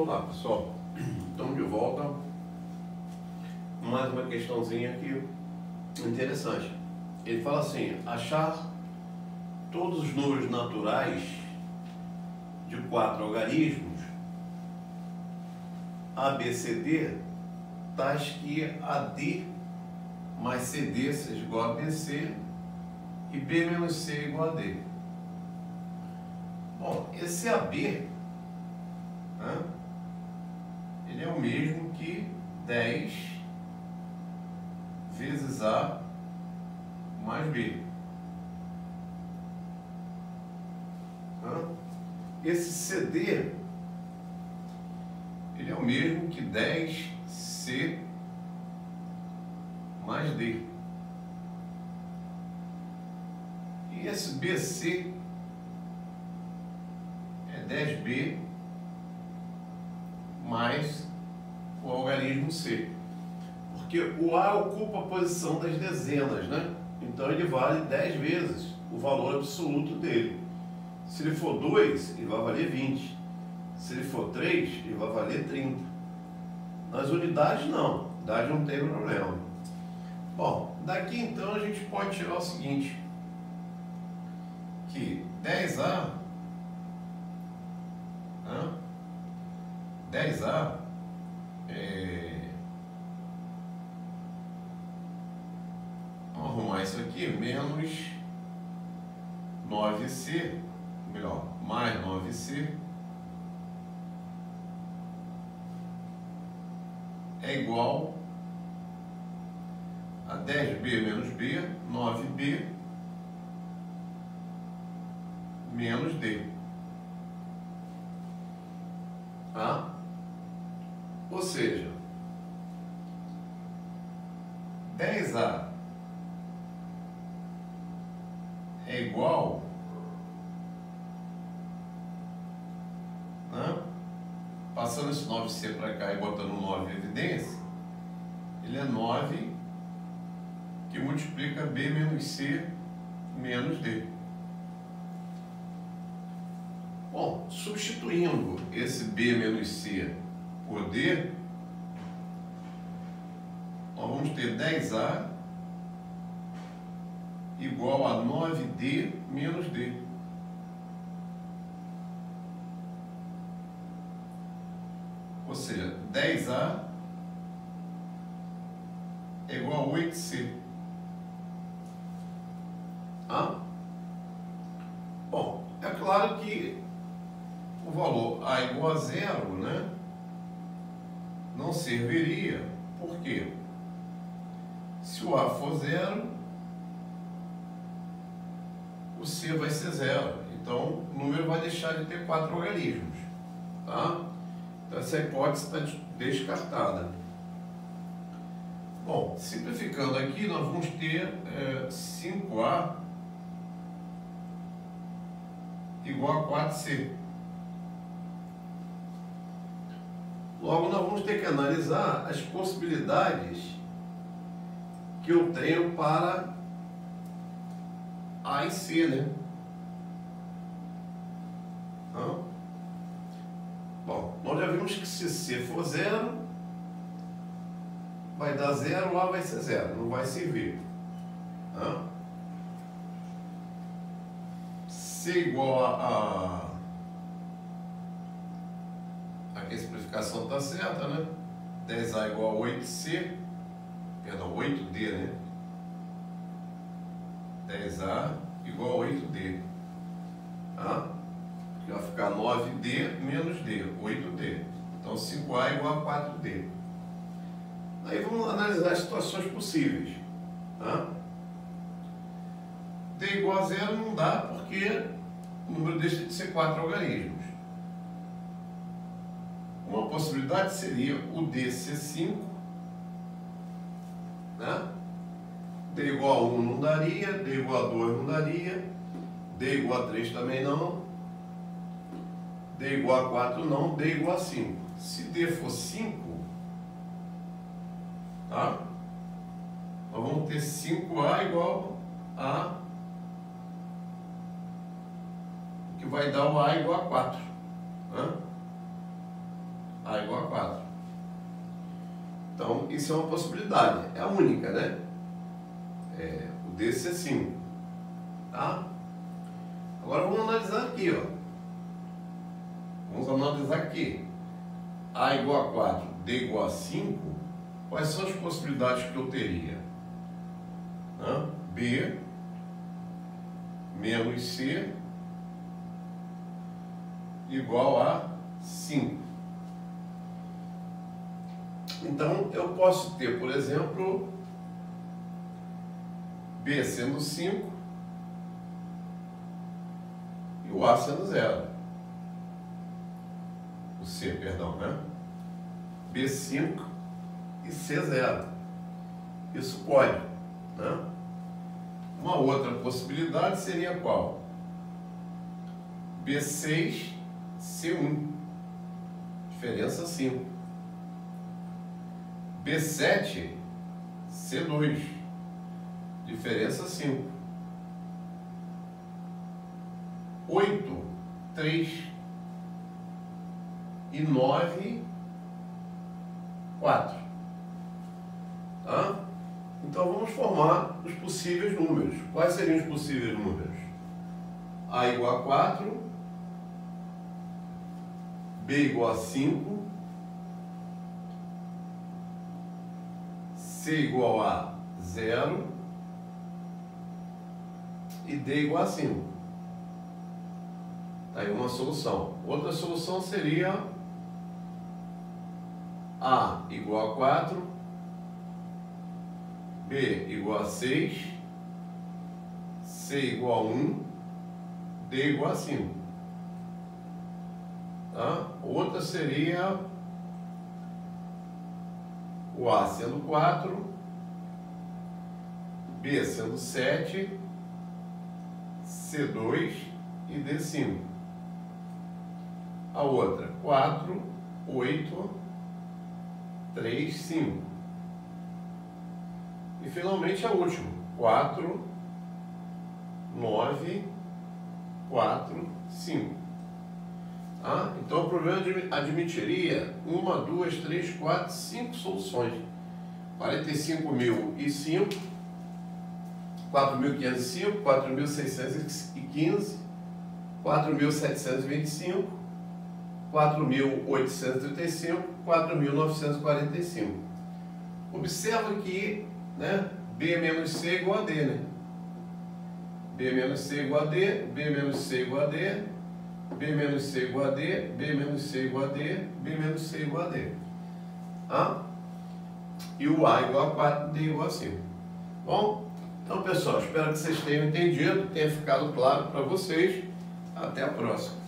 Olá pessoal, estamos de volta. Mais uma questãozinha aqui interessante. Ele fala assim: achar todos os números naturais de quatro algarismos ABCD tais que AD mais CD seja igual a BC e B menos C igual a D. Bom, esse AB né, ele é o mesmo que 10 vezes A mais B. Esse CD ele é o mesmo que 10C mais D. E esse BC é 10B mais o algarismo C. Porque o A ocupa a posição das dezenas, né? Então ele vale 10 vezes o valor absoluto dele. Se ele for 2, ele vai valer 20. Se ele for 3, ele vai valer 30. Nas unidades não, unidade não tem problema. Bom, daqui então a gente pode tirar o seguinte, que 10A, né? 10A é, vamos arrumar isso aqui, menos 9C, melhor, mais 9C é igual a 10B menos B, 9B menos D. Tá? Ou seja, 10A é igual né? passando esse 9C para cá e botando 9 em evidência, ele é 9 que multiplica B menos C menos D. Bom, substituindo esse B menos C D, nós vamos ter 10A igual a 9D menos D. Ou seja, 10A é igual a 8C. Ah? Bom, é claro que o valor A igual a zero, né? Não serviria. Por quê? Se o A for zero, o C vai ser zero. Então, o número vai deixar de ter quatro algarismos. Tá? Então, essa hipótese está descartada. Bom, simplificando aqui, nós vamos ter é, 5A igual a 4C. Logo, nós vamos ter que analisar as possibilidades que eu tenho para A e C, né? Bom, nós já vimos que se C for zero, vai dar zero, A vai ser zero, não vai servir. Então, C igual a, a aqui a simplificação está certa, né? 10A igual a 8C, perdão, 8D, né? 10A igual a 8D. Tá? Aqui vai ficar 9D menos D, 8D. Então 5A igual a 4D. Aí vamos analisar as situações possíveis. Tá? D igual a zero não dá porque o número deixa de ser 4 algarismos. Uma possibilidade seria o D ser 5, né? D igual a 1 não daria, D igual a 2 não daria, D igual a 3 também não, D igual a 4 não, D igual a 5. Se D for 5, tá? Nós vamos ter 5A igual a que vai dar o A igual a 4. Né? A igual a 4. Então, isso é uma possibilidade. É a única, né? É, o desse é 5. Tá? Agora vamos analisar aqui, ó. Vamos analisar aqui. A igual a 4, D igual a 5. Quais são as possibilidades que eu teria? Hã? B menos C igual a 5. Então, eu posso ter, por exemplo, B sendo 5 e o A sendo 0. O C, perdão, né? B5 e C0. Isso pode, né? Uma outra possibilidade seria qual? B6, C1. Diferença 5. B7, C2. Diferença 5. 8, 3. E 9, 4. Tá? Então vamos formar os possíveis números. Quais seriam os possíveis números? A igual a 4, B igual a 5, C igual a 0 e D igual a 5. Está aí uma solução. Outra solução seria A igual a 4, B igual a 6, C igual a 1, D igual a 5. Tá? Outra seria o A sendo 4, B sendo 7, C2 e D5. A outra, 4, 8, 3, 5. E finalmente a última, 4, 9, 4, 5. Ah, então o problema admitiria uma, duas, três, quatro, cinco soluções. 45.005, 4.505, 4.615, 4.725, 4.835, 4.945. Observa que né? B menos C igual a D, né? B menos C igual a D, B menos C igual a D, B menos C igual a D, B menos C igual a D, B menos C igual a D. Ah? E o A igual a 4, D igual a 5. Bom, então pessoal, espero que vocês tenham entendido, tenha ficado claro para vocês. Até a próxima.